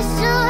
crystal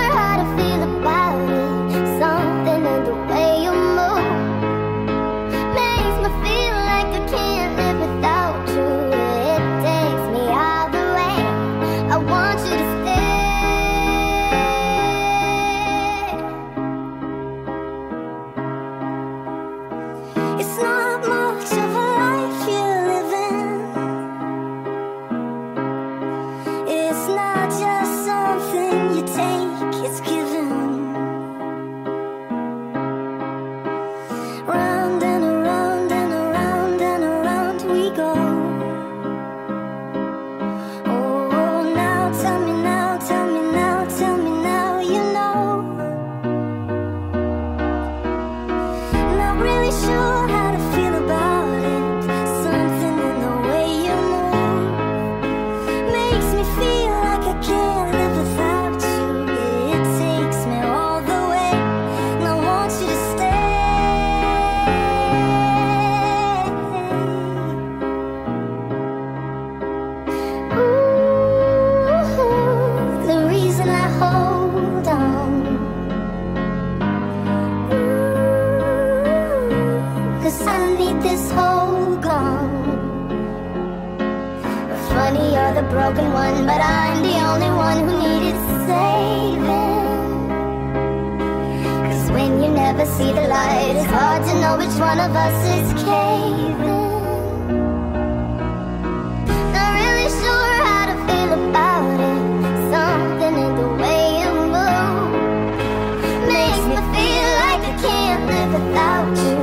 beat this whole gone. Funny, you're the broken one But I'm the only one who needed saving. Cause when you never see the light It's hard to know which one of us is caving. Without you.